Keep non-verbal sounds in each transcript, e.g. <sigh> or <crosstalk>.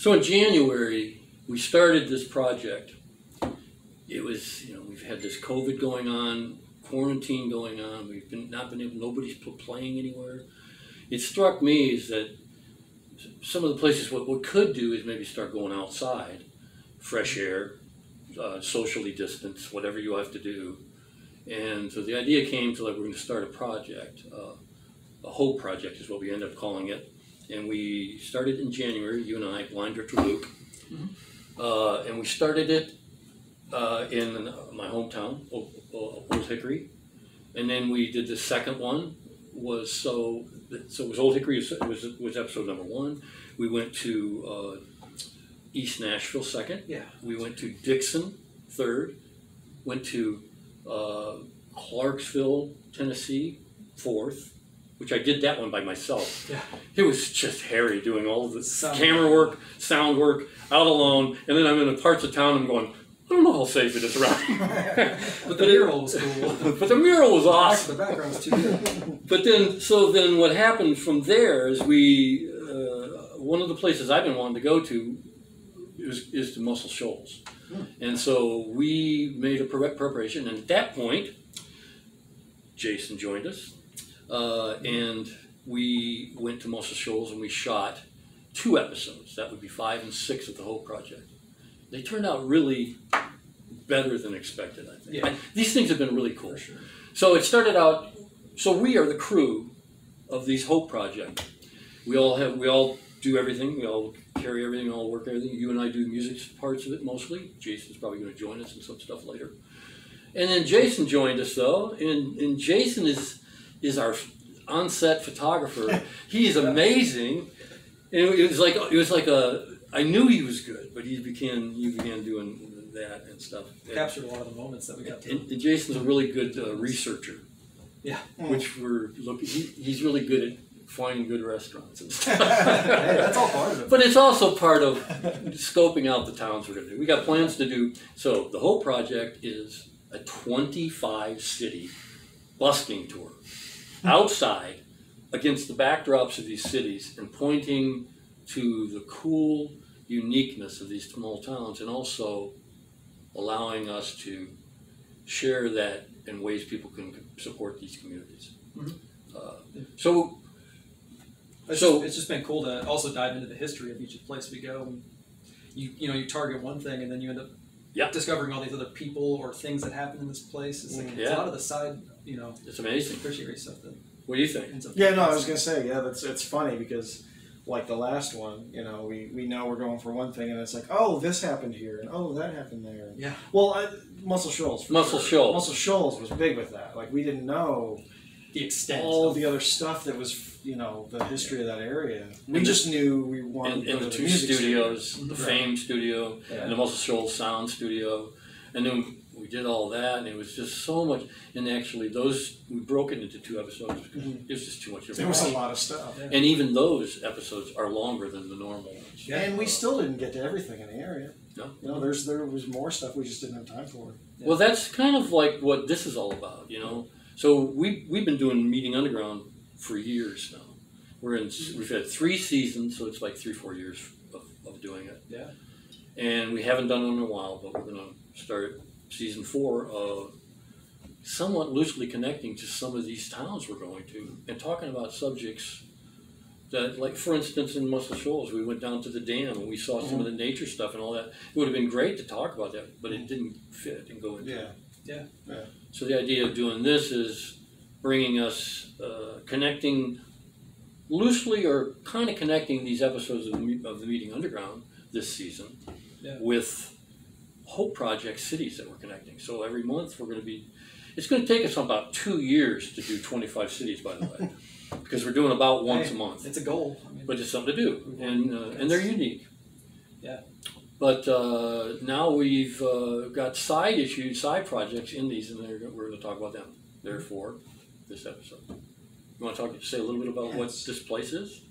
So in January, we started this project. It was, you know, we've had this COVID going on, quarantine going on. We've been not been able. Nobody's playing anywhere. It struck me is that some of the places what we could do is maybe start going outside, fresh air, uh, socially distance, whatever you have to do. And so the idea came to like we're going to start a project. Uh, a whole project is what we end up calling it. And we started in January, you and I, Blind Drifter Luke. Uh, and we started it uh, in my hometown, Old Hickory. And then we did the second one was so so it was Old Hickory it was was episode number one. We went to uh, East Nashville second. Yeah. We went to Dickson third. Went to uh, Clarksville, Tennessee fourth, which I did that one by myself. Yeah. It was just hairy doing all of the Sound. camera work, sound work, out alone, and then I'm in the parts of town. I'm going. I don't know how safe it is around. <laughs> <laughs> But the mural was cool. but the mural was awesome. The background's too good. But then, so then what happened from there is we, uh, one of the places I've been wanting to go to is, is to Muscle Shoals. And so we made a preparation, and at that point, Jason joined us, uh, and we went to Muscle Shoals and we shot two episodes. That would be five and six of the Hope Project. They turned out really better than expected, I think. Yeah. These things have been really cool. Sure. So it started out. So we are the crew of these Hope Project. We all have. We all do everything. We all carry everything. We all work everything. You and I do music parts of it mostly. Jason's probably going to join us in some stuff later. And then Jason joined us though, and and Jason is is our on-set photographer. he is amazing. And it was like it was like a. I knew he was good, but he began he began doing that and stuff. And- Captured a lot of the moments that we got to. and, and Jason's a really good uh, researcher. Yeah. Which we're looking. He, he's really good at finding good restaurants and <laughs> Hey, stuff. that's all part of it. but it's also part of scoping out the towns we're going to do. We got plans to do. So the whole project is a 25 city busking tour outside against the backdrops of these cities and pointing to the cool uniqueness of these small towns and also allowing us to share that in ways people can support these communities. Mhm. Uh, so It's, So- just, it's just been cool to also dive into the history of each place we go. You you know you target one thing and then you end up Yeah. discovering all these other people or things that happen in this place. It's like mm, it's Yeah. a lot of the side you know it's amazing. tertiary stuff that What do you think? ends up. Yeah, no, I was gonna say, yeah, that's it's funny because like the last one, you know, we, we know we're going for one thing and it's like, oh, this happened here and oh, that happened there. Yeah. Well, I, Muscle Shoals. for Muscle sure. Shoals. Muscle Shoals was big with that. Like we didn't know the extent. all of, the other stuff that was, you know, the history of that area. We And the- just knew we wanted And, to and go the to two music studios, the Right. Fame studio, Yeah. and the Muscle Shoals Sound studio, and then we did all that, and it was just so much. And actually, those we broke it into two episodes because Mhm. it was just too much. There was a lot of stuff. Yeah. And even those episodes are longer than the normal ones. Yeah. And we still didn't get to everything in the area. No. You know, there's there was more stuff we just didn't have time for. Well, that's kind of like what this is all about, you know. So we we've been doing Meeting Underground for years now. We're in mm-hmm. we've had three seasons, so it's like three four years of, of doing it. Yeah. And we haven't done it in a while, but we're gonna start season four of somewhat loosely connecting to some of these towns we're going to and talking about subjects that like for instance in Muscle Shoals we went down to the dam and we saw some of the mm-hmm. nature stuff and all that. It would have been great to talk about that, but it mm-hmm. didn't fit and go into Yeah, Yeah. so the idea of doing this is bringing us, uh, connecting loosely or kind of connecting these episodes of the, of the Meeting Underground this season Yeah. with Hope Project cities that we're connecting. So every month we're going to be, it's going to take us about two years to do 25 cities, by the way, <laughs> because we're doing about once Hey, a month It's a goal. I mean, but it's something to do, and uh, and they're unique. Yeah. But uh, now we've uh, got side issues, side projects in these, and we're going to talk about them. Therefore, this episode. You want to talk, say a little bit about what this place is?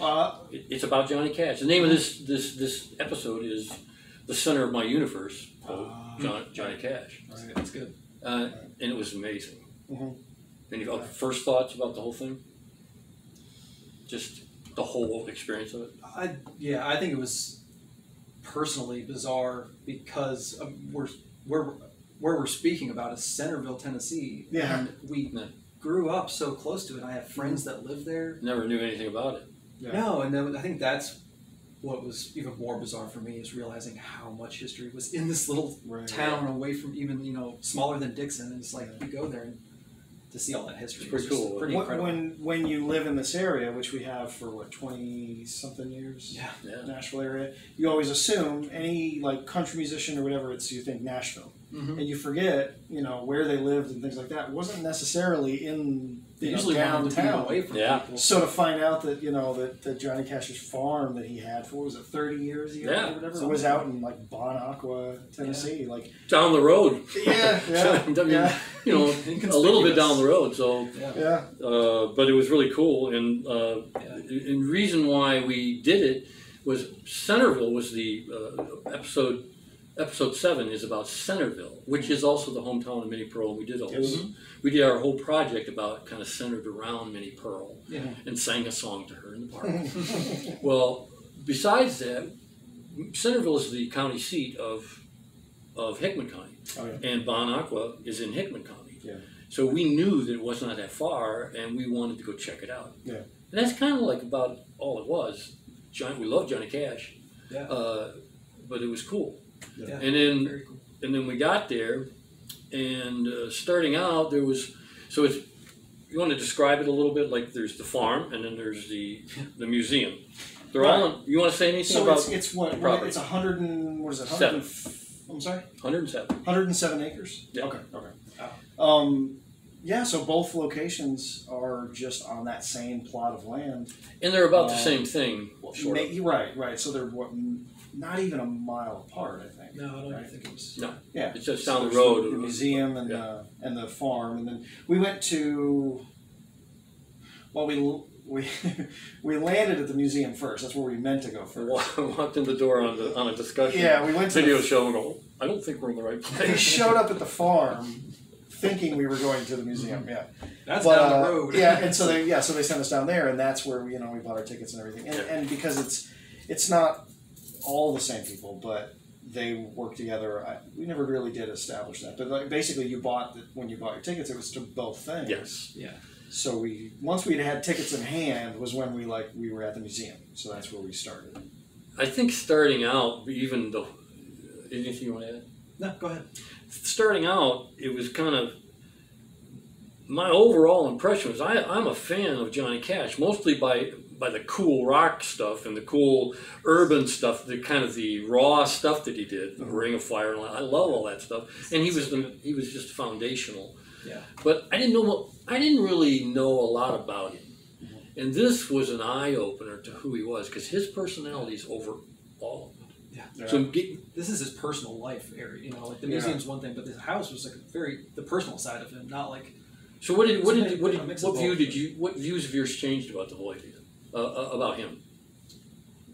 Uh, It, it's about Johnny Cash. The name of this this this episode is "The Center of My Universe." Quote, Ah. John, Johnny Cash, right. that's good. uh, and it was amazing. Mhm. Any uh, first thoughts about the whole thing? Just the whole experience of it. I yeah, I think it was personally bizarre because um, we're we're where we're speaking about is Centerville, Tennessee, Yeah. and we Yeah. grew up so close to it. I have friends that live there. Never knew anything about it. Yeah. No, and then I think that's what was even more bizarre for me is realizing how much history was in this little Right. town away from even you know smaller than Dickson. And it's like Yeah. you go there and to see all that history. It's pretty just cool. Pretty When, incredible. when when you live in this area, which we have for what twenty something years, yeah. Yeah. Nashville area, you always assume any like country musician or whatever it's you think Nashville, Mm-hmm. and you forget you know where they lived and things like that. It wasn't necessarily in They you know, usually to downtown. away from Yeah. people. So to find out that you know that, that Johnny Cash's farm that he had for was it thirty years ago Yeah. or whatever it was out in like Bon Aqua, Tennessee. Like Down the road. yeah, <laughs> yeah, I mean, yeah, You know, a little bit down the road. So, yeah. yeah. uh, but it was really cool. And uh, Yeah. and reason why we did it was Centerville was the uh, episode. Episode seven is about Centerville, which is also the hometown of Minnie Pearl. We did a whole, we did our whole project about kind of centered around Minnie Pearl, Yeah. and sang a song to her in the park. <laughs> Well, besides that, Centerville is the county seat of of Hickman County, Oh, yeah. and Bon Aqua is in Hickman County. Yeah. So we knew that it was not that far, and we wanted to go check it out. Yeah. And that's kind of like about all it was. Johnny, we love Johnny Cash, Yeah. uh, but it was cool. Yeah. And then cool. and then we got there, and uh, starting out there was so it's you want to describe it a little bit like there's the farm and then there's the the museum. They're all. In, you want to say anything So about it's it's what, property. it's a hundred and what is it? Seven. 100 I'm sorry, 107? hundred and seven acres. Yeah. Okay. Okay. Um, yeah. So both locations are just on that same plot of land. And they're about the Um, same thing. Sort of. Right. Right. So they're what, not even a mile apart. I think. No, I don't Right. think it was. No. Yeah. It's just So down the road. The, museum and the and the farm, and then we went to. Well, we we <laughs> we landed at the museum first. That's where we meant to go <laughs> I first. wa- walked in the door on, the, on a discussion Yeah, we went to video the, show and go, I don't think we're in the right place. we place. showed up at the <laughs> farm, thinking we were going to the museum. Yeah, That's but, down uh, the road. yeah, and so they yeah, so they sent us down there, and that's where you know we bought our tickets and everything. And, Yeah. and because it's it's not all the same people, but they work together. I, we never really did establish that, but like, basically, you bought the, when you bought your tickets, it was to both things. yes. yeah. So we once we'd had tickets in hand was when we like we were at the museum. So that's where we started. I think starting out, even though, anything you want to add? No, go ahead. starting out, it was kind of my overall impression was I, I'm a fan of Johnny Cash, mostly by by the cool rock stuff and the cool urban stuff, the kind of the raw stuff that he did, the mm-hmm. Ring of Fire, and. I love all that stuff. And he was the he was just foundational. Yeah. But I didn't know I didn't really know a lot about him, mm-hmm. and this was an eye opener to who he was because his personality is over all of it. Yeah. So get, This is his personal life area. You know, like the Yeah. museum's one thing, but the house was like very the personal side of him, not like So what did what It's a did what did what view did you what views of yours changed about the whole idea uh, uh, about him?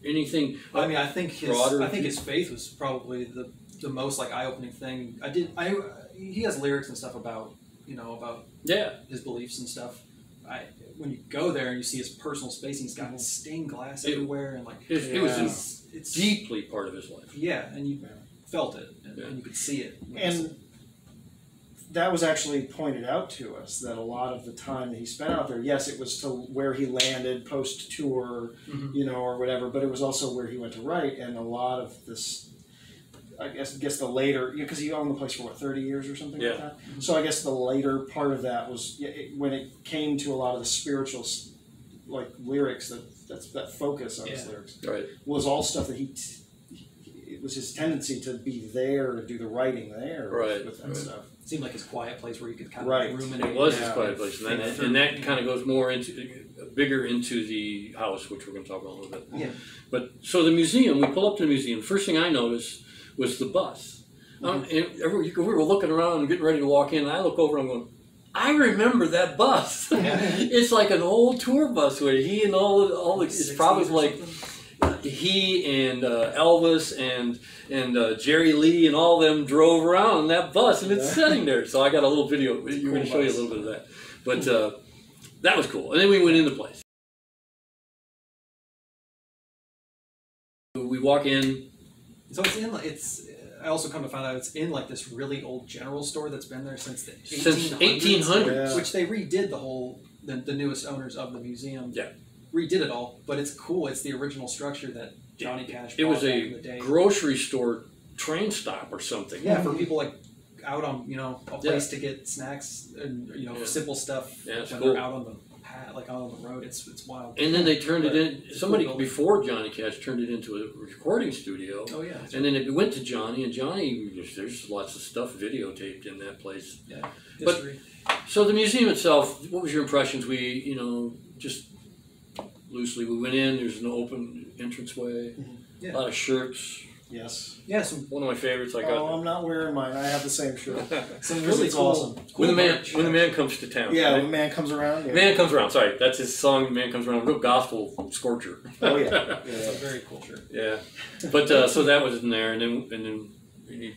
Anything? I mean, I think his Broader I think his faith was probably the the most like eye opening thing. I did I he has lyrics and stuff about you know about Yeah, his beliefs and stuff. I when you go there and you see his personal space, he's got stained glass It- everywhere and like it, it was Yeah. it's, it's deeply part of his life. yeah, and you Yeah. felt it and, Yeah. and you could see it. And that was actually pointed out to us that a lot of the time that he spent out there, yes, it was to where he landed post tour, Mhm. you know, or whatever, but it was also where he went to write, and a lot of this. I guess, guess the later, because he owned the place for what thirty years or something Yeah. like that. So I guess the later part of that was yeah, it, when it came to a lot of the spiritual, like lyrics that that's that focus on his lyrics Right. was all stuff that he. T- it was his tendency to be there and do the writing there Right, with that right. stuff. It seemed like his quiet place where you could kind of Right. of ruminate. It was Yeah. his quiet place, and, then, Yeah. and that kind of goes more into bigger into the house, which we're going to talk about in a little bit. Yeah. But so the museum, we pull up to the museum. First thing I noticed was the bus. Um, Mm-hmm. and every, we were looking around and getting ready to walk in. And I look over and I'm going, I remember that bus. Yeah. <laughs> it's like an old tour bus where he and all the, all the it's probably like something. He and uh, Elvis and and uh, Jerry Lee and all them drove around in that bus, and it's Yeah. sitting there. So I got a little video. We're cool going to show you a little bit of that, but uh, that was cool. And then we went in the place. We walk in. So it's in like it's. I also come to find out it's in like this really old general store that's been there since the Since 1800s, 1800s. Yeah. which they redid the whole the, the newest owners of the museum. Yeah. Redid it all, but it's cool. It's the original structure that Johnny Cash. It was a in the day. grocery store train stop or something. yeah for people like out on you know a Yeah. place to get snacks and you know Yeah. simple stuff Yeah, when cool. they're out on the path, like out on the road. It's it's wild. And then they turned it But in. Somebody cool. before Johnny Cash turned it into a recording studio. Oh yeah, And then it went to Johnny, and Johnny, there's lots of stuff videotaped in that place. but- history. So the museum itself, what was your impressions? We, you know, just loosely, we went in. There's an open entranceway, Yeah. a lot of shirts. Yes. Yes. One of my favorites I got. Oh. I'm not wearing mine. I have the same shirt. <laughs> some Because really it's cool. awesome. cool when the man, merch. when the man comes to town. Yeah, right? when man comes around. Yeah. Man comes around. Sorry, that's his song. Man comes around. Real gospel scorcher. Oh yeah. It's <laughs> yeah. a very cool shirt. Yeah, but uh, so that was in there, and then and then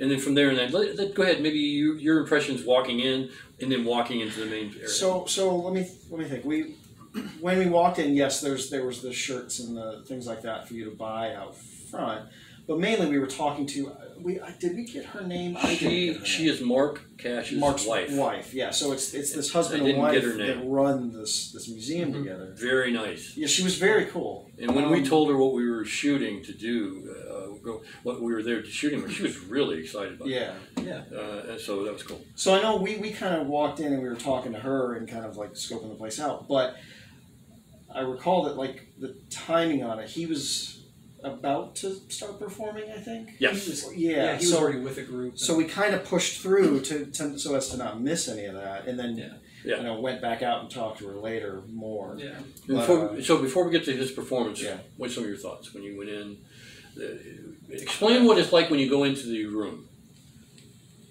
and then from there, and then let, let, go ahead. Maybe you, your impressions walking in, and then walking into the main area. So so let me let me think. We when we walked in, yes, there's there was the shirts and the things like that for you to buy out front. But mainly, we were talking to. We I- did we get her name? I didn't she get her she name. is Mark Cash's Mark's wife. Wife, yeah. So it's it's this husband and didn't wife get her that name. run this this museum Mhm. together. Very nice. Yeah, she was very cool. And when we Um, told her what we were shooting to do, uh, go, what we were there to shooting, she was really excited about. Yeah. Yeah. It. Uh, and so that was cool. So I know we, we kind of walked in and we were talking to her and kind of like scoping the place out. But I recall that like the timing on it, he was about to start performing. I think. Yes. He was, Yeah. yeah, he was so, already with a group. so we kind of pushed through to, to so as to not miss any of that, and then Yeah. Yeah. you know went back out and talked to her later more. yeah. But, Before, uh, so before we get to his performance, Yeah. what's some of your thoughts when you went in? Uh, explain what it's like when you go into the room,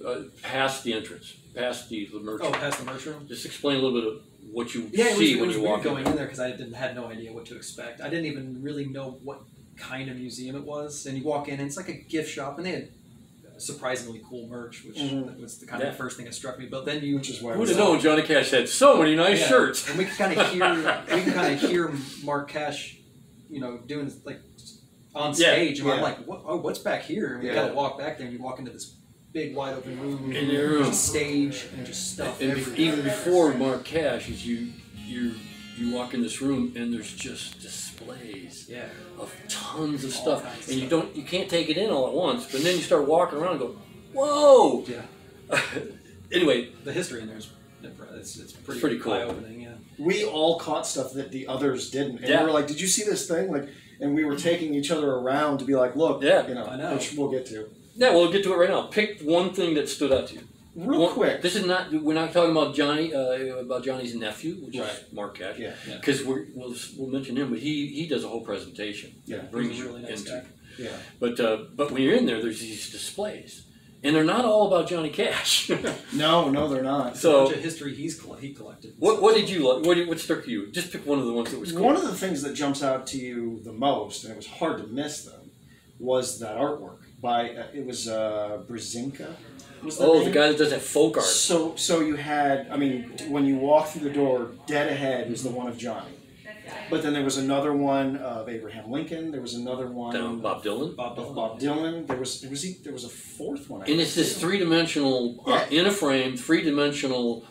uh, past the entrance, past the, the merch. Oh, past the merch room. Just explain a little bit of what you Yeah, it was, see it when was you weird walk going in. in there because I didn't had no idea what to expect. I didn't even really know what kind of museum it was. And you walk in, and it's like a gift shop, and they had surprisingly cool merch, which Mhm. was the kind Yeah. of the first thing that struck me. But then you Which is why Who'd have known Johnny Cash had so many nice Yeah. shirts? and we could kind of <laughs> hear we could kind of hear Mark Cash, you know, doing like on Yeah, stage, and I'm like, what, oh, what's back here? And we Yeah. got to walk back there, and you walk into this big wide open room, In their there's room. a stage, and just stuff. And be- everywhere. even before Mark Cash, is you you you walk in this room and there's just displays yeah, of tons of All stuff, kinds of and you don't you can't take it in all at once. But then you start walking around and go, whoa. yeah, <laughs> anyway, the history in there is it's, it's pretty, pretty cool. eye opening. Yeah. we all caught stuff that the others didn't, and Yeah. we were like, "Did you see this thing?" Like, and we were taking each other around to be like, "Look, Yeah. you know, I know. which we'll get to yeah, we'll get to it right now. Pick one thing that stood out to you. real One- quick." This is not. We're not talking about Johnny. Uh, about Johnny's nephew, which is Right. Mark Cash. Yeah, yeah. Because we'll we'll mention him, but he he does a whole presentation. Yeah. that brings He's a you really nice into. guy. yeah. But uh, but when you're in there, there's these displays, and they're not all about Johnny Cash. <laughs> No, no, they're not. a so bunch of history he's coll- he collected. what what did you like? What did- what struck you? Just pick one of the ones that was cool. One of the things that jumps out to you the most, and it was hard to miss them, was that artwork by uh, it was uh, Brzezinka. Was that oh, name? the guy that does that folk art. So, so you had, I mean, when you walk through the door, dead ahead was the one of Johnny. But then there was another one of Abraham Lincoln. There was another one Down Bob Dylan. Bob Dylan. Bob Dylan. There was there was e- there was a fourth one. I And it's this three dimensional, uh, in a frame, three dimensional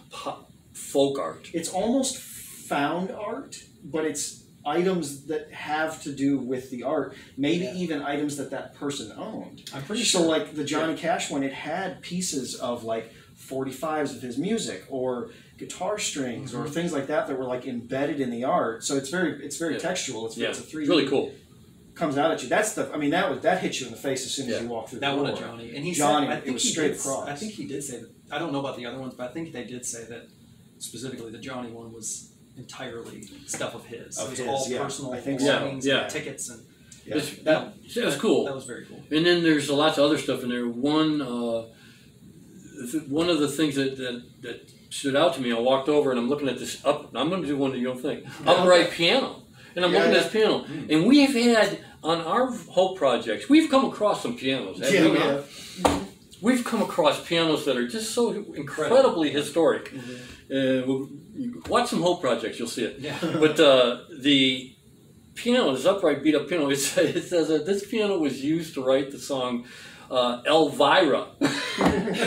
folk art. It's almost found art, but it's items that have to do with the art. Maybe Yeah. even items that that person owned. I'm pretty so sure. like the Johnny Cash one, it had pieces of like 45s of his music or guitar strings or mm-hmm. things like that that were like embedded in the art. So it's very it's very Yeah. textual. It's, Yeah, it's a 3D really cool. comes out at you. That's the I mean that was that hits you in the face as soon as Yeah. you walk through That the one door. Johnny, and he Johnny, said, I it was he straight did, across. I think he did say that. I don't know about the other ones, but I think they did say that specifically the Johnny one was entirely stuff of his. Of it was his, all yeah. personal I think so. belongings, Yeah, and yeah. tickets, and Yeah. It's, that it was cool. that was very cool. And then there's a lots of other stuff in there. One, uh, th- one of the things that, that, that stood out to me, I walked over and I'm looking at this up. I'm going to do one of you don't think upright piano, and I'm Yeah, looking yeah. at this piano, Mm. and we've had on our whole projects, we've come across some pianos. have Yeah, we we not? have. We've come across pianos that are just so incredibly historic. Uh, we'll, watch some Hope projects, you'll see it. Yeah. <laughs> <laughs> But uh, the piano, this upright beat up piano. It says, <laughs> it says that this piano was used to write the song uh, Elvira,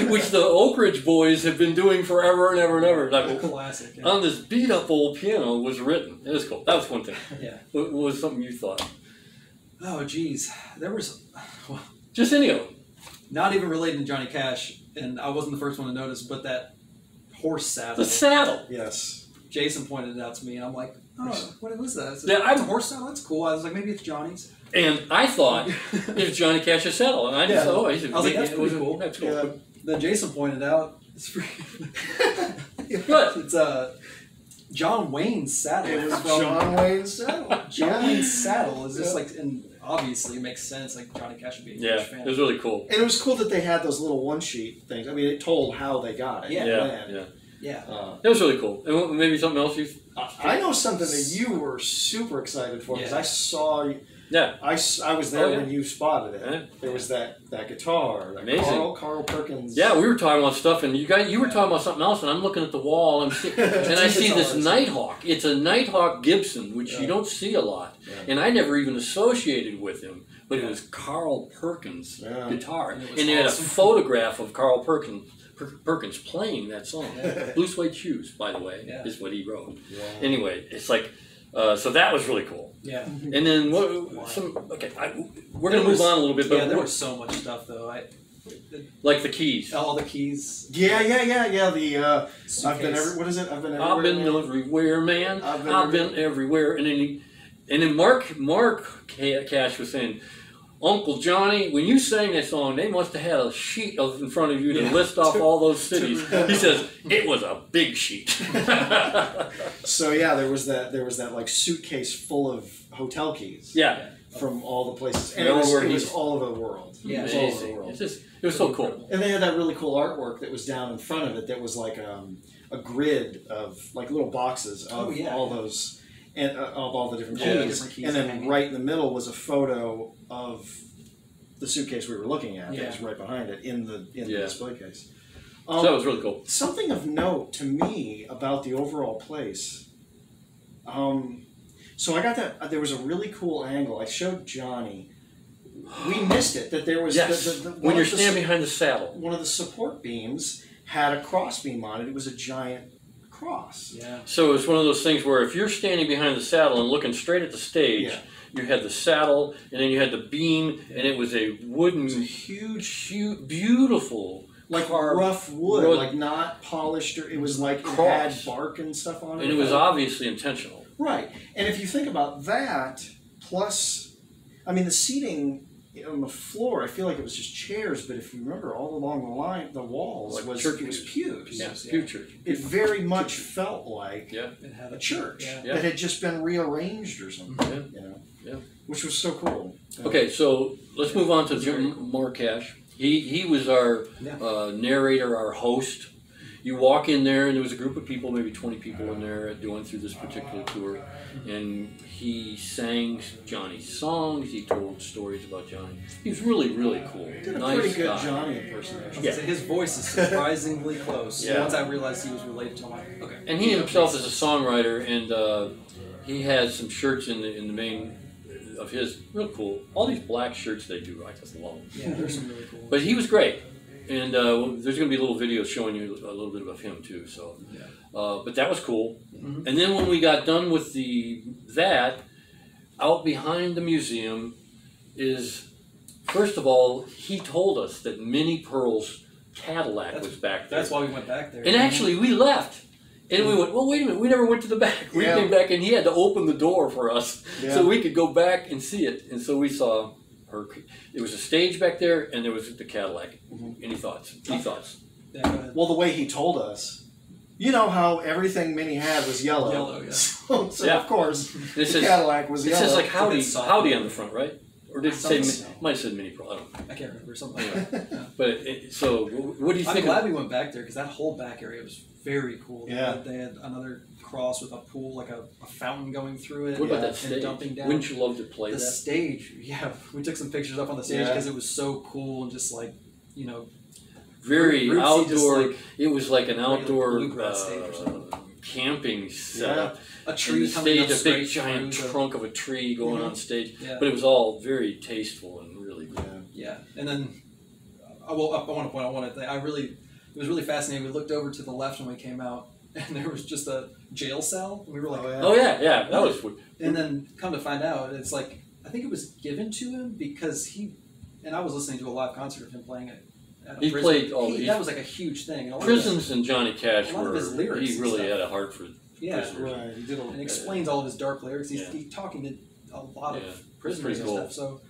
which the Oak Ridge Boys have been doing forever and ever and ever. Like, Classic. Yeah. on this beat up old piano was written. It was cool. That was one thing. Yeah. What was something you thought? Oh, geez. There was Just any of them. Not even related to Johnny Cash, and I wasn't the first one to notice, but that horse saddle. The saddle. Yes. Jason pointed it out to me, and I'm like, oh, what was that? I said, Yeah, "That's I'm- a horse saddle. That's cool. I was like, maybe it's Johnny's. And I thought <laughs> it was Johnny Cash's saddle. And I just Yeah. thought, oh, he's a I was like, that's it was pretty a- cool. That's cool. Yeah. Then Jason pointed out it's pretty. <laughs> <laughs> Good. It's uh, John Wayne's saddle. It was from John Wayne's saddle. John Yeah. Wayne's saddle is just Yeah. like, and obviously it makes sense. Like Johnny Cash would be a Yeah, huge fan. it was really cool. And it was cool that they had those little one sheet things. I mean, it told how they got it. Yeah. Yeah, yeah. yeah. Uh, It was really cool. And maybe something else you. I know something that you were super excited for because Yeah. I saw. Yeah. I, I was there Oh, yeah. when you spotted it. Yeah. There was that, that guitar. That Amazing. Carl, Carl Perkins. Yeah, we were talking about stuff, and you guys, you were talking about something else, and I'm looking at the wall, and, I'm see, <laughs> and I see this Nighthawk. It's a Nighthawk Gibson, which Yeah. you don't see a lot, and I never even associated with him. But it was Carl Perkins' guitar, And it and, they had a photograph of Carl Perkins. Per- Perkins playing that song. Blue Suede Shoes, by the way, is what he wrote. Anyway, it's like, uh, so that was really cool. Yeah. And then what? Some okay, I, we're There gonna move on a little bit, but yeah, there what- was so much stuff though. I like the keys. all the keys. Yeah, yeah, yeah, yeah. The uh, I've been every. What is it? I've been everywhere. I've been man. everywhere, man. I've I've been been, everywhere. And then, he, and then Mark Mark Ca- Cash was saying, Uncle Johnny, when you sang that song, they must have had a sheet of in front of you to Yeah. list off To- all those cities. remember. he says it was a big sheet. <laughs> So yeah, there was that. There was that like suitcase full of hotel keys. yeah, From all the places, and it was, where it was all over the world. Yeah. it was all over the world. It's just it was so cool. And they had that really cool artwork that was down in front of it that was like um, a grid of like little boxes of Oh, yeah, all yeah. those and uh, of all the different All the keys. different keys and then right in the middle was a photo of the suitcase we were looking at. That was right behind it in the in Yeah. the display case. so Um, that was really cool. something of note to me about the overall place. Um, so I got that. uh, there was a really cool angle. I showed Johnny. We <gasps> missed it. That there was Yes, the, the, the, when you're of the standing behind the saddle. one of the support beams had a cross beam on it. It was a giant cross. Yeah. So it's one of those things where if you're standing behind the saddle and looking straight at the stage, Yeah. You had the saddle and then you had the beam, and it was a wooden, was a huge, huge, beautiful like carved rough wood, wood- like not polished. Or it was like it had bark and stuff on it. and it was obviously intentional. right. And if you think about that, plus, I mean, the seating on the floor, I feel like it was just chairs. But if you remember, all along the line, the walls Like was church it was pews. pews. Yeah, yeah. future. It very much felt like Yeah. It had a church Yeah. Yeah. that had just been rearranged or something. Yeah. You know. Yeah. Which was so cool. Okay, so let's move on to Jim Mark Cash. He he was our Yeah. uh, narrator, our host. You walk in there, and there was a group of people, maybe twenty people in there, doing through this particular tour, and he sang Johnny's songs. He told stories about Johnny. He was really really cool. Did a nice pretty good guy. Johnny impersonation. Yeah. His voice is surprisingly close. Yeah. Once I realized he was related to him, okay. And he himself is a songwriter, and uh, he has some shirts in the in the main of his. Real cool. All these black shirts they do, I just love them. Yeah, there's some really cool. But he was great, and uh, there's going to be a little video showing you a little bit of him too. So, Yeah. uh, but that was cool. Mhm. And then when we got done with the that, out behind the museum is first of all he told us that Minnie Pearl's Cadillac That's- was back there. That's why we went back there. And actually, we left. And we went, well, wait a minute, we never went to the back. We Yeah. came back and he had to open the door for us Yeah. so we could go back and see it. And so we saw her. There was a stage back there and there was the Cadillac. Mhm. Any thoughts? Any thoughts? Yeah. Well, the way he told us, you know how everything Minnie had was yellow. Yellow, yeah. So, <laughs> so Yeah. of course, This the is Cadillac was it yellow. says like howdy, It's a bit soft. howdy on the front, right? Or did it say? Something Mi- Might have said Minnie Pearl, I don't know. I can't remember something like that. <laughs> But it, so, wh- what do you I'm think? glad Of, we went back there because that whole back area was very cool. They Yeah. had- They had another cross with a pool, like a, a fountain going through it. what about Yeah. that and stage? dumping down. Wouldn't you love to play the that? stage, yeah, we took some pictures up on the stage Yeah. because it was so cool and just like, you know, Very rootsy, just outdoor. like- it was like an Regular outdoor bluegrass stage or uh, something. camping setup. A And tree the coming stage, up a big giant through the- trunk of a tree going Mhm. on stage. Yeah. But it was all very tasteful and really cool. Yeah. And then uh, I will. I want to point out one thing. I really, it was really fascinating. We looked over to the left when we came out, <laughs> and there was just a jail cell. And We were like, Oh, yeah. Yeah, that was and then come to find out, it's like I think it was given to him because he, and I was listening to a live concert of him playing it. At a He prison. played- oh, He- he- that was like a huge thing. And a lot of his- prisons and Johnny Cash a lot of were. his lyrics he and really stuff. had a heart for Yeah, prisoners. Right. He did a and explains all of his dark lyrics. He's, Yeah. he's talking to a lot Yeah, of prisoners pretty and cool. stuff. So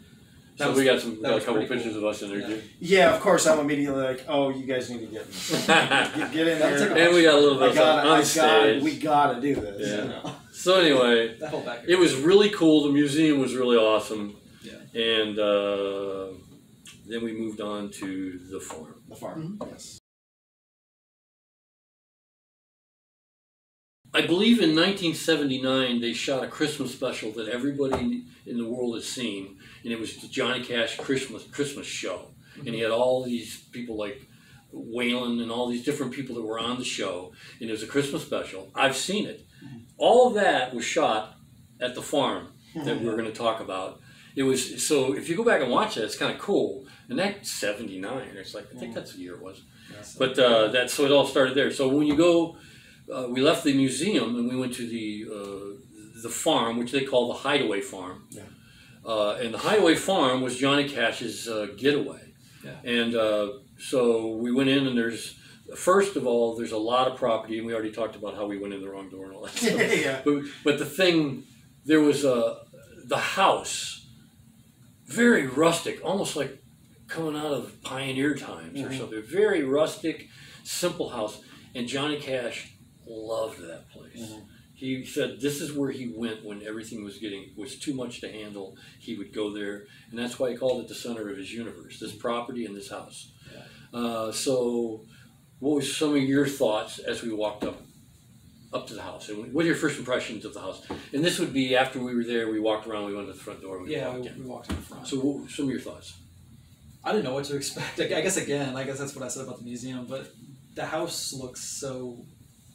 So we got some, that got a couple pictures cool. of us in there Yeah. too. Yeah, of course. I'm immediately like, oh, you guys need to get in <laughs> get, get in there. take a and we got a little bit gotta, on I gotta, we gotta do this. Yeah. You know? <laughs> So anyway, that whole back. it was really cool. The museum was really awesome. Yeah. And uh, then we moved on to the farm. The farm. Yes. I believe in 1979 they shot a Christmas special that everybody in the world has seen, and it was the Johnny Cash Christmas Christmas show, and he had all these people like Waylon and all these different people that were on the show, and it was a Christmas special. I've seen it. All of that was shot at the farm that we we're going to talk about. It was so if you go back and watch that, it's kind of cool. And that 79, it's like I think that's the year it was. But uh, that so it all started there. So when you go, uh, we left the museum and we went to the uh, the farm, which they call the Hideaway Farm. Yeah. Uh, and the Hideaway Farm was Johnny Cash's uh, getaway. Yeah. And uh, so we went in and there's first of all there's a lot of property and we already talked about how we went in the wrong door and all that <laughs> stuff. yeah. But, but the thing, there was a the house, very rustic, almost like coming out of pioneer times or Mhm. something. Very rustic, simple house. And Johnny Cash loved that place. Mhm. He said this is where he went when everything was getting was too much to handle. He would go there, and that's why he called it the center of his universe. This property and this house. Uh, so, what was some of your thoughts as we walked up up to the house? And what are your first impressions of the house? And this would be after we were there. We walked around. We went to the front door. And we yeah, walked we, in. we walked in the front. So, what were some of your thoughts? I didn't know what to <laughs> expect. I guess again, I guess that's what I said about the museum, but the house looks so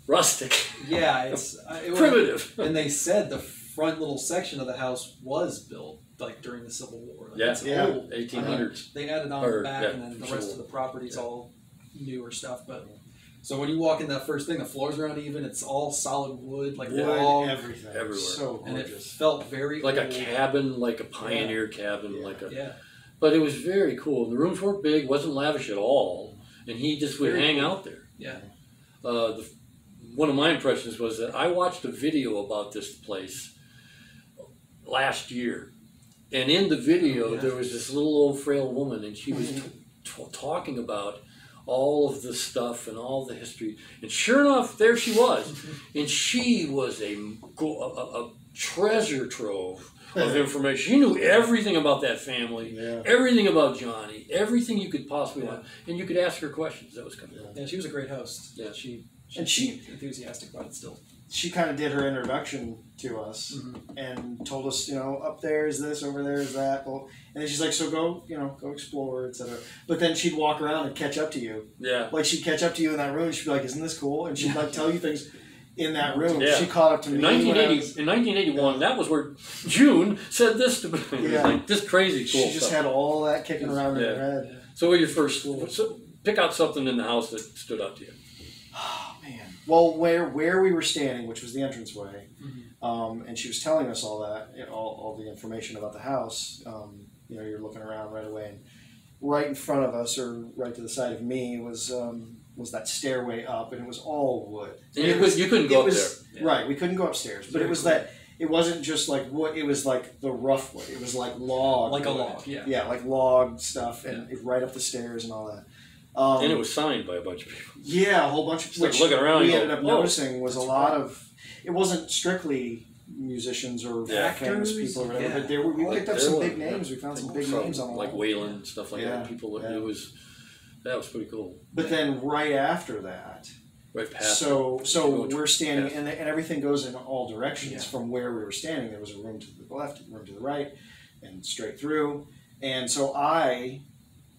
Rustic, yeah, it's uh, it was, primitive. <laughs> and they said the front little section of the house was built like during the Civil War. Like, Yeah. it's Yeah. old. Eighteen hundreds. They added on Or, the back, yeah, and then the rest sure. of the property's Yeah. all newer stuff. But so when you walk in that first thing, the floors are uneven. It's all solid wood, like Yeah. log, everything. Everywhere. So gorgeous. and it gorgeous. felt very Like a cabin, like a pioneer cabin, Yeah. like a. Yeah, But it was very cool. The rooms weren't big, wasn't lavish at all, and he just would Very hang cool. out there. yeah. Uh, the, one of my impressions was that I watched a video about this place last year, and in the video oh, Yeah. there was this little old frail woman, and she was mm-hmm. t- t- talking about all of the stuff and all the history. And sure enough, there she was, <laughs> and she was a a, a treasure trove of information. She knew everything about that family. Yeah. Everything about Johnny, everything you could possibly Yeah. want, and you could ask her questions. That was kind of cool. Yeah, she was a great host. Yeah. she, she And she- enthusiastic about it still. She kind of did her introduction to us Mm-hmm. and told us, you know, up there is this, over there is that. Well, and then she's like, so go, you know, go explore, etc. But then she'd walk around and catch up to you. Yeah. Like she'd catch up to you in that room. She'd be like, "Isn't this cool?" And she'd like tell you things in that room. Yeah. She caught up to me. when I 1980, was- in 1981, that was where June said this to me. <laughs> Yeah. like this crazy cool she just stuff. had all that kicking around in her head. so, what your first? So, pick out something in the house that stood out to you. <sighs> <sighs> Well, where where we were standing, which was the entranceway, Mhm. um, and she was telling us all that, you know, all, all the information about the house. Um, you know, you're looking around right away, and right in front of us, or right to the side of me, was um, was that stairway up, and it was all wood. You, was, you couldn't go up was there. right. We couldn't go upstairs, but Very it was cool. that. It wasn't just like wood. It was like the rough wood. It was like log, Like a log, yeah. yeah, like log stuff, and it, right up the stairs and all that. Um. And it was signed by a bunch of people. yeah, a whole bunch of people. like which looking around, we ended up "Whoa, noticing was a lot right. of. It wasn't strictly musicians or Yeah. famous Actors, people or whatever, yeah. but there were, we Like, picked up some big names. We found some big From, names on the like wall. Waylon stuff like Yeah, that. People. yeah. It was that was pretty cool. But then right after that, Right past. so so we're standing past. and, and everything goes in all directions Yeah. from where we were standing. There was a room to the left, room to the right, and straight through. And so I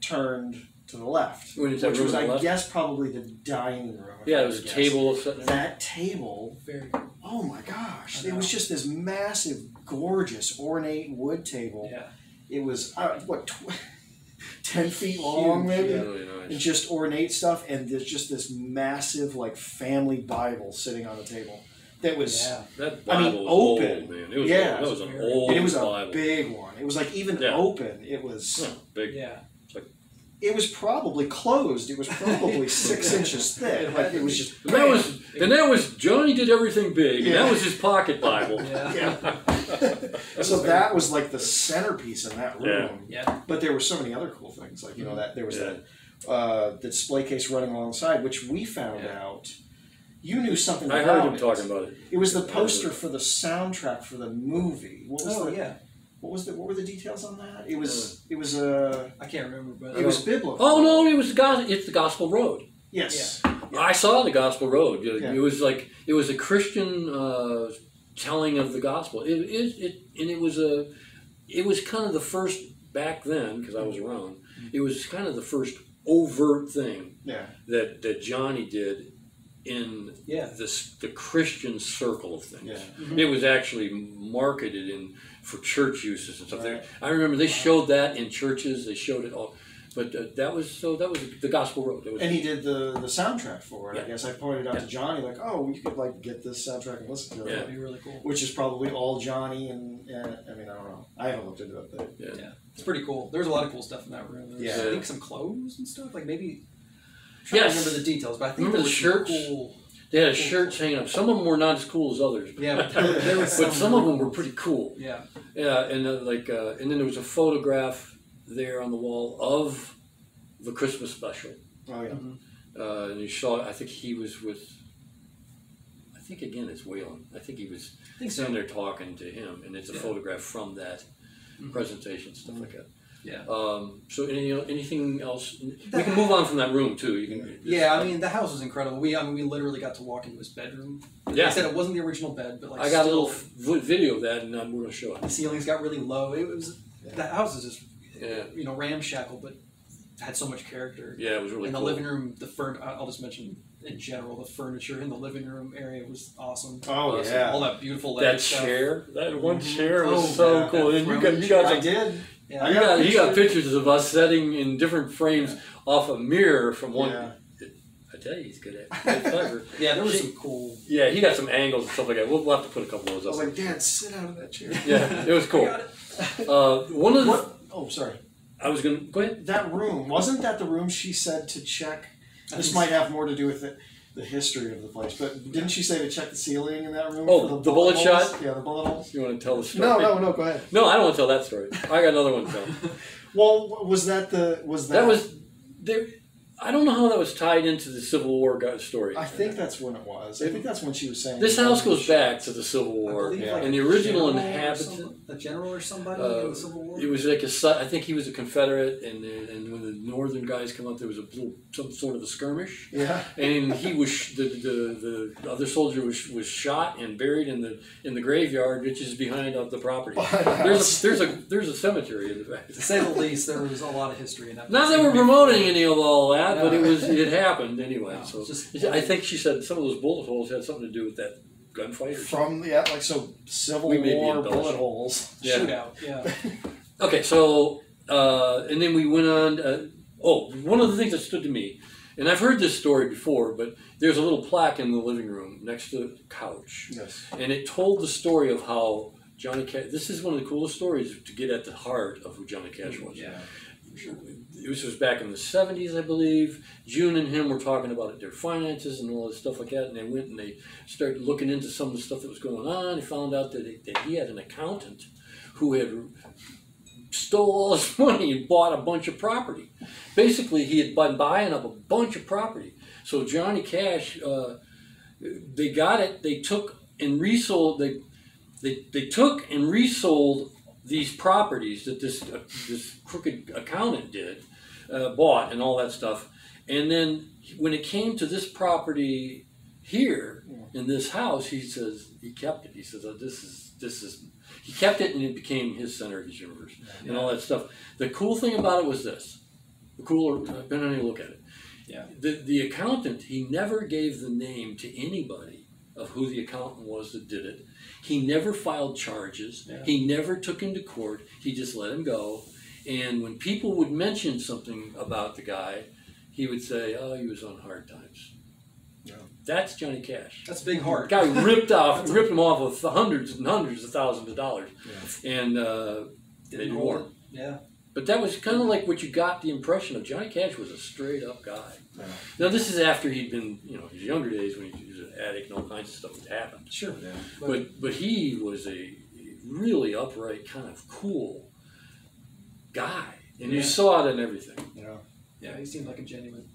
turned to the left, When it's that which room was, on the I left? guess, probably the dining room. if Yeah, I there was a had to guess. table sitting there. That table, Very cool. oh my gosh! I It was just this massive, gorgeous, ornate wood table. Yeah. It was uh, what tw- <laughs> ten feet long, maybe. Really nice. and just ornate stuff and there's just this massive like family bible sitting on the table that was Yeah. That I mean, Bible was open. old, man. It was Yeah. old. That was an Very- old and it was a Bible. big one it was like even Yeah. open it was Yeah, big. Yeah. It was probably closed it was probably <laughs> six inches thick It like it was just And that was and that was Johnny did everything big. And that was his pocket Bible. <laughs> Yeah. yeah <laughs> so that was like the centerpiece in that room Yeah. but there were so many other cool things like you know that there was Yeah. that uh, the display case running alongside which we found Yeah. out you knew something I about heard him it. talking about it. It was the poster for the soundtrack for the movie. What was Oh the yeah. What was the what were the details on that? It was it was uh I can't remember, but it was biblical. Oh no, it was the gospel. It's the Gospel Road. Yes. I saw the Gospel Road. It, Yeah. it was like it was a Christian uh, telling of the gospel. It, it, it and it was a it was kind of the first back then because I was around. It was kind of the first overt thing Yeah. that that Johnny did in Yeah. this the Christian circle of things. Yeah. It was actually marketed in for church uses and stuff. They- Right. I remember they showed that in churches. They showed it all, but uh, that was so that was the Gospel Road. Was, And he did the the soundtrack for it. I guess I pointed out Yeah. to Johnny like, oh, you could like get this soundtrack and listen to it. Yeah. that'd be really cool. Which is probably all Johnny and, and I mean I don't know. I haven't looked into it, but yeah. yeah. It's pretty cool. There's a lot of cool stuff in that room. There's, Yeah. I think some clothes and stuff. Like maybe. I'm trying Yes. remember the details, but I think Remember there the was some shirts? Cool. They had shirts hanging up. Some of them were not as cool as others. Yeah, but <laughs> there, there was but some of them were pretty cool. Yeah. Yeah, and uh, like, uh, and then there was a photograph there on the wall of the Christmas special. oh yeah. Uh, and you saw, I think he was with, I think again it's Waylon. I think he was I think so. sitting there talking to him, and it's a Yeah. photograph from that Mhm. presentation, stuff like that. Yeah. Um, so any, anything else? We can move on from that room too. You can. Yeah, I mean the house was incredible. We I mean we literally got to walk into his bedroom. Like I said it wasn't the original bed, but like I got a little video of that, and I'm going to show it. The ceilings got really low. It was the house is just Yeah. you know ramshackle, but had so much character. Yeah, it was really in the cool. living room, the furn. I'll just mention in general the furniture in the living room area was awesome. Oh Awesome. yeah. all that beautiful leather That stuff. chair, that one Mhm. chair was Oh, so yeah, cool. And you got, you got I some did. Yeah, You I got got, you got pictures. pictures of us setting in different frames off a mirror from one. Yeah. I tell you, he's good at he's clever. <laughs> yeah, there was She- some cool. Yeah, he got some angles and stuff like that. We'll, we'll have to put a couple of those up. I was like, Dad, sit out of that chair. yeah, it was <laughs> I cool. got it. Uh, one of the, What? Oh, sorry. I was gonna go ahead. That room wasn't that the room she said to check. This might have more to do with the, the history of the place, but didn't she say to check the ceiling in that room? Oh, for the bullet holes? shot? Yeah, the bullet holes. You want to tell the story? No, no, no. Go ahead. no. I don't want to tell that story. I got another one to tell. <laughs> Well, was that the was that? That was there. I don't know how that was tied into the Civil War guy story. I think that's when it was. I think that's when she was saying. This house goes back to the Civil War, believe, yeah. like, and the original general or inhabitant. some- a general or somebody Uh, in the Civil War. It was like a, su- I think he was a Confederate, and and when the Northern guys come up, there was a little, some sort of a skirmish, Yeah. and he was sh- the, the the other soldier was was shot and buried in the in the graveyard, which is behind of the property. There's a, there's a there's a cemetery in the back. to say the least, there was a lot of history in that. Not that we're promoting any of all that, but it was it happened anyway. No, so just- I think she said some of those bullet holes had something to do with that gunfight. Or something. From yeah, like so Civil We may be War embellishing. bullet holes. Yeah. shootout. Yeah. <laughs> Okay, so uh, and then we went on. Uh, oh, one of the things that stood to me, and I've heard this story before, but there's a little plaque in the living room next to the couch, Yes. and it told the story of how Johnny Cash. This is one of the coolest stories to get at the heart of who Johnny Cash was. Yeah. This was back in the '70s, I believe. June and him were talking about their finances and all this stuff like that, and they went and they started looking into some of the stuff that was going on. They found out that, it, that he had an accountant who had stole all his <laughs> money and bought a bunch of property. Basically, he had been buying up a bunch of property. So Johnny Cash, uh, they got it. They took and resold. They they, they took and resold these properties that this uh, this crooked accountant did, uh, bought and all that stuff. And then when it came to this property here in this house, he says he kept it. He says, oh, "This is this is." He kept it, and it became his center of his universe and all that stuff. The cool thing about it was this: the cooler, depending on how you look at it. Yeah. The, the accountant, he never gave the name to anybody of who the accountant was that did it. He never filed charges. Yeah. He never took him to court. He just let him go. And when people would mention something about the guy, he would say, "Oh, he was on hard times." Yeah. That's Johnny Cash. That's being hard. Guy ripped off, <laughs> ripped him off with hundreds and hundreds of thousands of dollars, yeah. and uh, they war. Yeah. But that was kind of like what you got the impression of. Johnny Cash was a straight up guy. Yeah. Now this is after he'd been, you know, his younger days when he was an addict and all kinds of stuff had happened. Sure. Yeah. But but he was a really upright, kind of cool guy, and you Yeah. saw it in everything. Yeah. Yeah, he seemed like a genuine,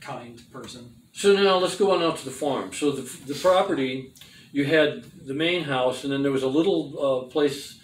kind person. So now let's go on out to the farm. So the the property, you had the main house, and then there was a little uh, place.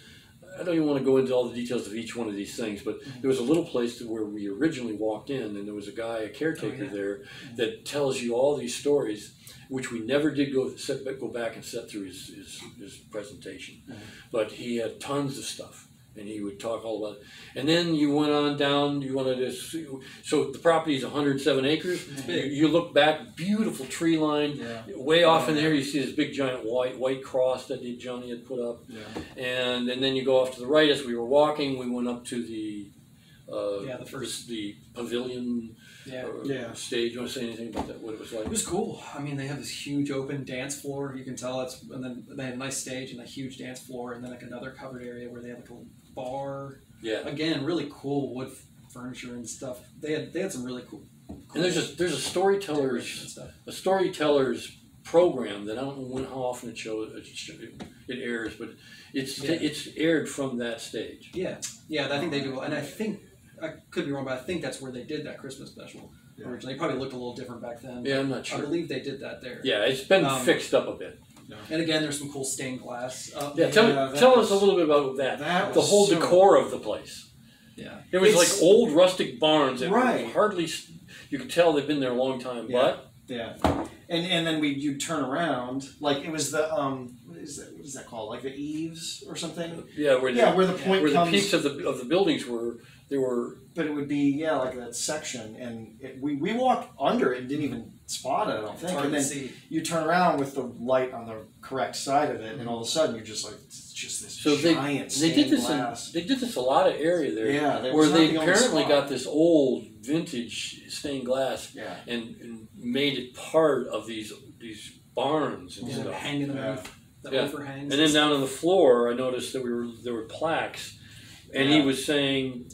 I don't even want to go into all the details of each one of these things, but there was a little place to where we originally walked in, and there was a guy, a caretaker Oh, yeah. there, that tells you all these stories, which we never did go set, go back and set through his his, his presentation, Mhm. but he had tons of stuff, and he would talk all about it. And then you went on down. You wanted to. See, so the property is 107 acres. It's big. You, you look back, beautiful tree line. Yeah. Way off in there, you see this big giant white white cross that Johnny had put up, Yeah. and, and then you go off to the right as we were walking. We went up to the uh, Yeah, the first- the pavilion Yeah. uh, Yeah. stage. You want to say anything about that? What it was like? It was cool. I mean, they have this huge open dance floor. You can tell it's, and then they had a nice stage and a huge dance floor, and then like another covered area where they had like a bar. Yeah, Again, really cool wood furniture and stuff. They had they had some really cool. cool and there's a there's a storyteller's stuff. a storyteller's program that I don't know when how often it shows it, it airs, but it's Yeah. it's aired from that stage. Yeah, yeah. I think they do, and I think I could be wrong, but I think that's where they did that Christmas special Yeah. originally. It probably looked a little different back then. Yeah, I'm not sure. I believe they did that there. Yeah, it's been Um, fixed up a bit. And again, there's some cool stained glass. Uh, Yeah, tell, Yeah, that tell was- us a little bit about that. That the whole so- decor of the place. yeah. It was It's- like old rustic barns that Right. hardly. You could tell they've been there a long time, Yeah. Yeah, and and then we you turn around like it was the um what is that what is that called like the eaves or something yeah, where the, yeah where the point where the peaks of the of the buildings were, they were. but it would be yeah like that section and it, we we walked under it and didn't even spot I don't It's think hard and to then see. you turn around with the light on the correct side of it and all of a mm-hmm. sudden you're just like it's just this So they giant they did stained this. glass. In, they did this a lot of area there. yeah that where they the apparently spot. got this old vintage stained glass yeah and, and made it part of these these barns and Yeah, stuff. hanging Yeah. The Yeah. overhangs. And then down on the floor, I noticed that we were there were plaques, and he was saying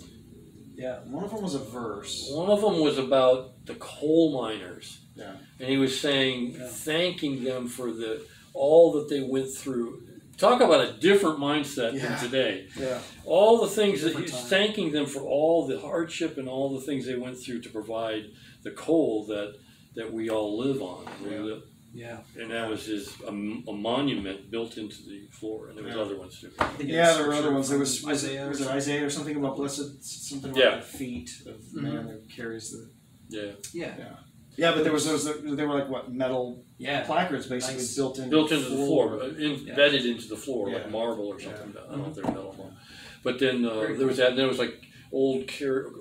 yeah. one of them was a verse one of them was about the coal miners. Yeah. And he was saying Yeah. thanking them for the all that they went through. Talk about a different mindset Yeah. than today. yeah All the things that he's time. thanking them for all the hardship and all the things they went through to provide the coal that that we all live on. Yeah. live- Yeah. and that was his a, a monument built into the floor, and there was Yeah. other ones too. Yeah there were other ones there was was Isaiah. or was it something. Isaiah or something about blessed something Yeah. about the feet of the mm-hmm. man that carries the Yeah, Yeah. Yeah, but there was those. They were like what metal Yeah. placards, basically Nice. built into built into the floor, uh, embedded into the floor Yeah. like marble or something. I don't know if they're metal. or not. But then uh, Very there was that. And there was like old car-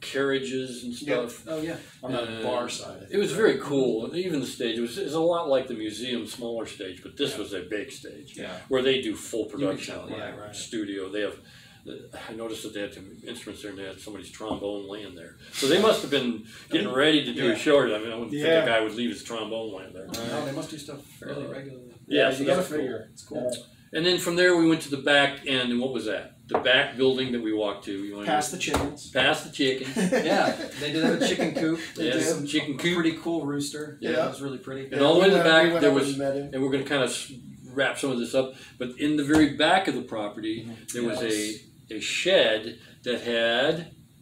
carriages and Yep. stuff. Oh yeah. on the Uh, bar side. It was very cool, and even the stage it was, it was a lot like the museum smaller stage, but this was a big stage Yeah. where they do full production. tell, yeah, right. Studio. They have. I noticed that they had some instruments there, and they had somebody's trombone laying there. So they must have been getting ready to do Yeah. a show. I mean, I wouldn't Yeah. think a guy would leave his trombone laying there. No, they must do stuff fairly Uh, regularly. Yeah, so you gotta that's cool. figure. It's cool. And then from there, we went to the back end, and what was that? The back building that we walked to. You want Past the chickens. past the chickens. <laughs> Yeah, they did have a chicken coop. <laughs> They Yeah, did. some chicken coop. pretty cool rooster. Yeah. it was really pretty. And all the way in the back, we there was- and. And we're going to kind of wrap some of this up. But in the very back of the property, there was a, a shed that had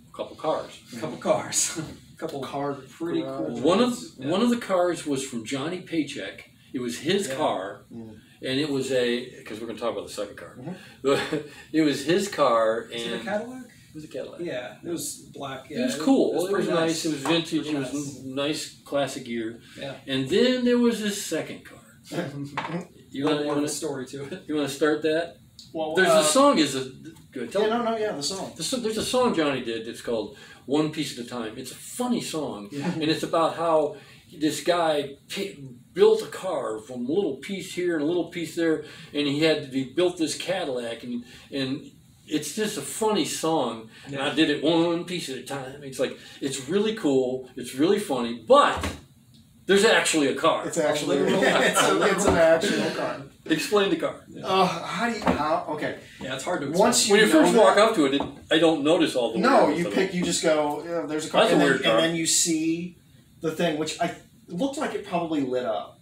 a couple cars. A couple cars, <laughs> a couple Car pretty cool. One of. Yeah. one of the cars was from Johnny Paycheck. It was his Yeah. car, Mm. and it was a because we're going to talk about the second car. Mhm. <laughs> it was his car, Was it a and Cadillac? it was a Cadillac. Yeah, it was black. Yeah, it was cool. It was, pretty nice. It was vintage. Pretty It was nice. n- nice, classic gear. Yeah. And then there was this second car. <laughs> You want little more of a to story to it. you want to start that? Well, There's uh, a song is a good. Tell Yeah, no, no, yeah, the song. There's a- there's a song Johnny did It's called One Piece at a Time. It's a funny song, Yeah. and it's about how this guy pi- built a car from a little piece here and a little piece there, and he had he built this Cadillac, and and it's just a funny song. And I did it one piece at a time. It's like it's really cool, it's really funny, but there's actually a car. It's actually literal- <laughs> it's, a, it's an actual car. Explain the car. Uh, how do you? How? Okay. Yeah, it's hard to Once explain. When you first that- walk up to it, it, I don't notice all the No, you pick. You just go. Yeah, there's a car, That's a and, then, weird car. and then you see the thing, which I looked like it probably lit up.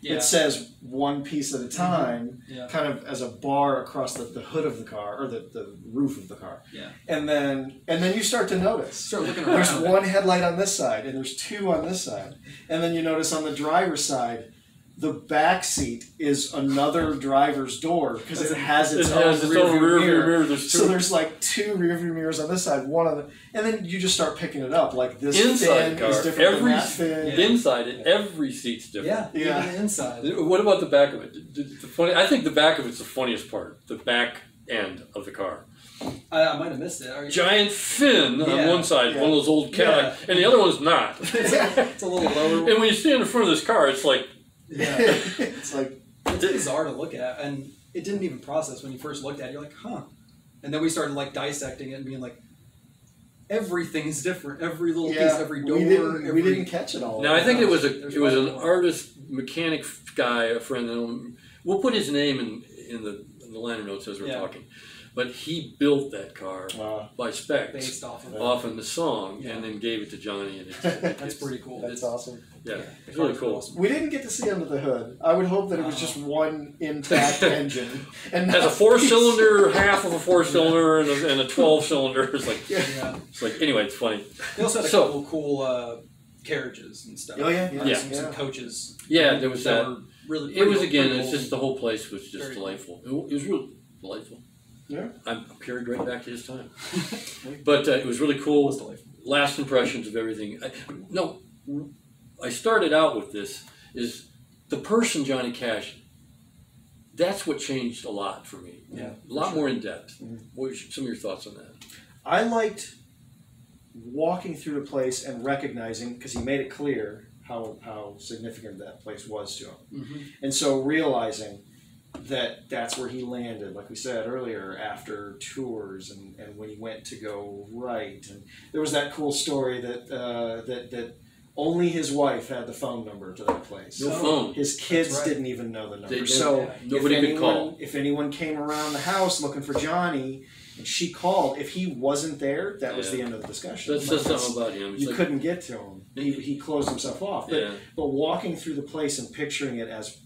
Yeah. It says one piece at a time, Yeah. kind of as a bar across the, the hood of the car or the, the roof of the car. Yeah. And then and then you start to notice. Start looking There's one headlight on this side, and there's two on this side, and then you notice on the driver's side, the back seat is another driver's door because it has its It own has its rear own view rear view mirror. mirror. There's So there's like two rear view mirrors on this side, one on the, and then you just start picking it up. Like this Inside fin car, is different every than that fin. Yeah. inside it. Every seat's different. Yeah, Yeah. even the inside. Uh, what about the back of it? The, the funny, I think the back of it's the funniest part. The back end of the car. I, I might have missed it. Are you- Giant fin on one side, yeah. one of those old Cadillac, and the other one's not. it's, <laughs> a, it's a little lower. and when you stand in front of this car, it's like Yeah. <laughs> it's like It's bizarre to look at, and it didn't even process when you first looked at it. You're like, huh. And then we started like dissecting it and being like, everything's different. Every little piece, every door, we didn't every. we didn't catch it all. now. I think it was a There's it was an more. artist mechanic guy, a friend. And we'll put his name in in the in the liner notes as we're Yeah. talking. But he built that car Wow, by specs based off of off in the song, Yeah. and then gave it to Johnny. And it's, <laughs> That's it's- pretty cool. that's It's- awesome. Yeah, it's really cool. awesome. We didn't get to see under the hood. I would hope that it was just one intact <laughs> engine and has a four piece- cylinder, half of a four <laughs> cylinder, and a, and a twelve cylinder. <laughs> It's like Yeah. Yeah. it's like anyway, it's funny. They also had a So- couple cool uh, carriages and stuff. Oh yeah, yeah, Yeah. Some, some coaches. Yeah, there was that. were really. It was pretty- again. pretty It's cool. just the whole place was just Very delightful. It, wa- it was really delightful. Yeah. I'm carried right back to his time, but uh, it was really cool. It was delightful. Last impressions of everything. I, no, I started out with this is the person Johnny Cash. That's what changed a lot for me. Yeah, a lot for more in depth. Mhm. What are some of your thoughts on that? I liked walking through the place and recognizing because he made it clear how how significant that place was to him, Mm-hmm. and so realizing that that's where he landed, like we said earlier, after tours and, and when he went to go right, and there was that cool story that uh, that that only his wife had the phone number to that place. No So- phone. His kids right. didn't even know the number. They didn't. so Yeah. Nobody if could anyone, call. If anyone came around the house looking for Johnny and she called, if he wasn't there, that was the end of the discussion. That Like, says something about him. It's you like, couldn't get to him. He, he closed himself off. But, yeah, but walking through the place and picturing it as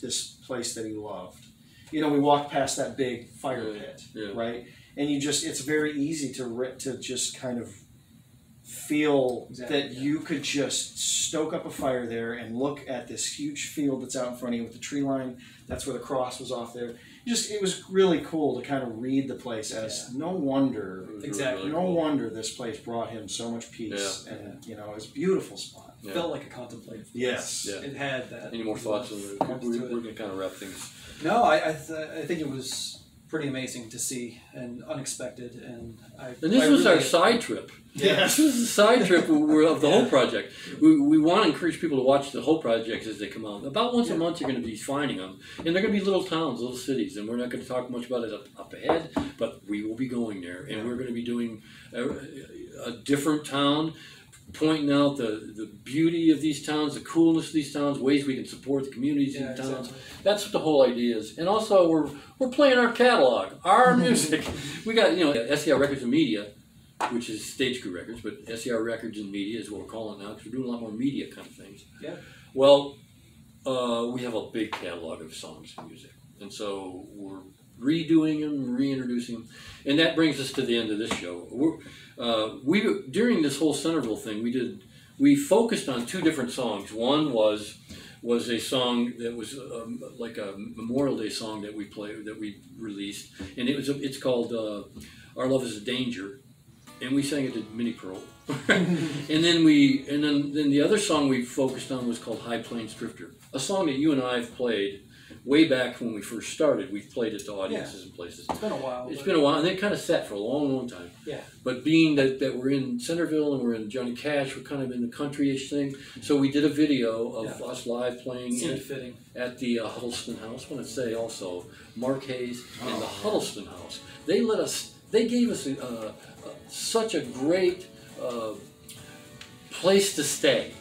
this place that he loved. You know, we walked past that big fire Yeah, pit, yeah. right? And you just, it's very easy to, to just kind of feel Exactly, that yeah. you could just stoke up a fire there and look at this huge field that's out in front of you with the tree line. That's where the cross was off there. Just it was really cool to kind of read the place as no wonder, It was really, Exactly. really no cool. wonder this place brought him so much peace, and you know, it was a beautiful spot. Yeah. Felt like a contemplative. Yes. Yeah. It had that. Any more thoughts on the? We, to we're going to kind of wrap things. No, I I, th- I think it was pretty amazing to see and unexpected, and I. And this I was our really- side trip. Yeah. This was the side trip <laughs> of the whole project. We, we want to encourage people to watch the whole projects as they come out. About once a month, you're going to be finding them, and they're going to be little towns, little cities, and we're not going to talk much about it up, up ahead, but we will be going there, and we're going to be doing a, a different town, pointing out the, the beauty of these towns, the coolness of these towns, ways we can support the communities Yeah, in towns. exactly. That's what the whole idea is. And also, we're we're playing our catalog, our <laughs> music. We got you know SCR Records and Media, which is Stage Crew Records, but SCR Records and Media is what we're calling it now because we're doing a lot more media kind of things. Yeah. Well, uh, we have a big catalog of songs and music, and so we're redoing them, reintroducing them, and that brings us to the end of this show. Uh, we during this whole Centerville thing, we did we focused on two different songs. One was was a song that was um, like a Memorial Day song that we played that we released, and it was it's called uh, "Our Love Is a Danger," and we sang it to Minnie Pearl. <laughs> and then we and then then the other song we focused on was called "High Plains Drifter," a song that you and I have played way back when we first started, we've played it to audiences and places. It's been a while. It's but- been a while, and they kind of sat for a long, long time. Yeah. But being that, that we're in Centerville and we're in Johnny Cash, we're kind of in the country-ish thing. So we did a video of us live playing seemed at, fitting. at the uh, Huddleston House. I want to say also Mark Hayes and Oh, the yeah. Huddleston House. They let us. They gave us a, uh, uh, such a great uh, place to stay.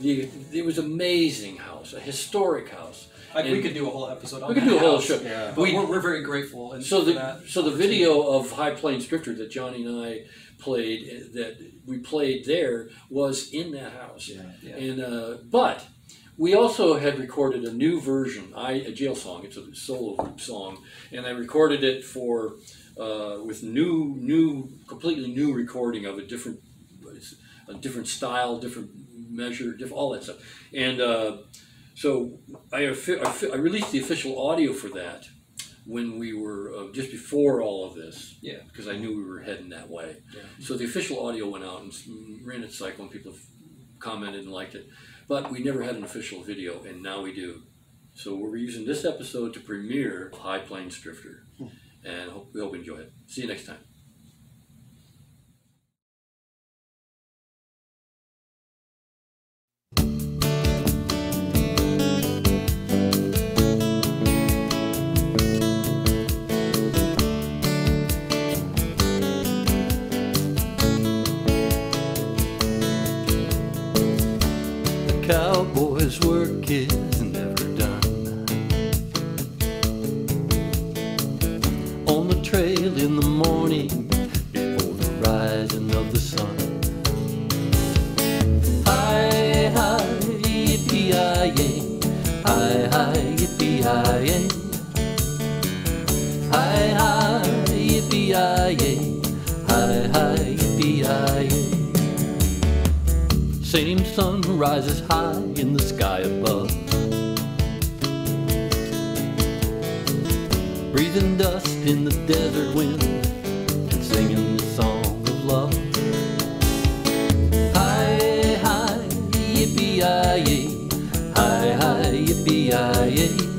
The, it was amazing house, a historic house. Like we could do a whole episode on We could that do a whole house, show. Yeah. But We- we're, we're very grateful. And So the that so the video of High Plains Drifter that Johnny and I played uh, that we played there was in that house. Yeah. Yeah. And uh, but we also had recorded a new version, I a jail song. It's a solo song, and I recorded it for uh, with new new completely new recording of a different a different style, different measure, different, all that stuff. And uh, so I, I released the official audio for that when we were uh, just before all of this. Yeah. Because I knew we were heading that way. Yeah. So the official audio went out and ran its cycle, and people commented and liked it. But we never had an official video, and now we do. So we're using this episode to premiere High Plains Drifter, and hope, we hope you enjoy it. See you next time. Cowboy's work is Same sun rises high in the sky above. Breathing dust in the desert wind and singing the song of love. Hi, hi, yippee-yi-yay. Hi, hi, yippee-yi-yay.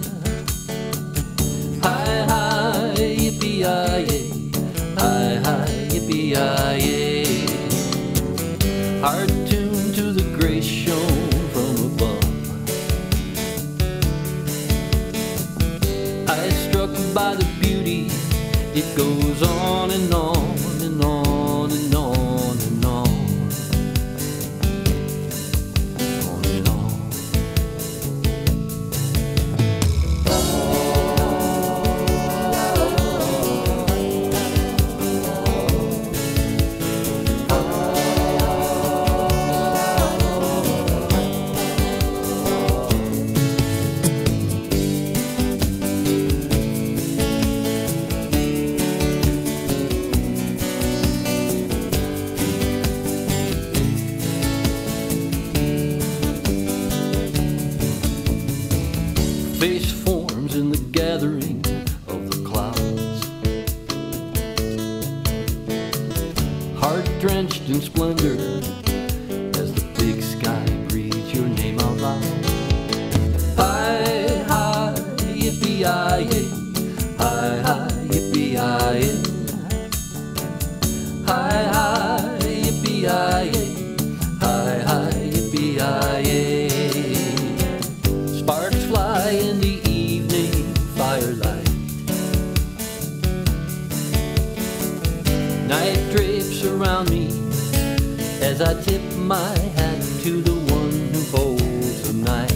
My hat to the one who holds the knife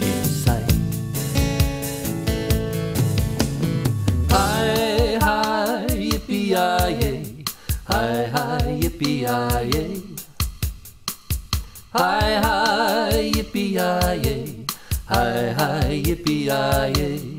in sight. Hi, hi, yippee-yi-yay. Hi, hi, yippee-yi-yay. Hi, hi, yippee-yi-yay. Hi, hi, hi,